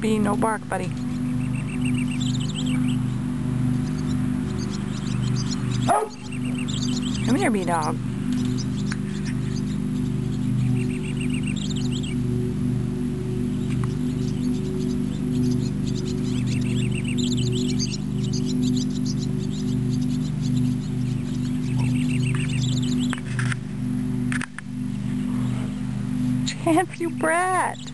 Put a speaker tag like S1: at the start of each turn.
S1: Be no bark, buddy. Come here, bee dog. Champ, you brat.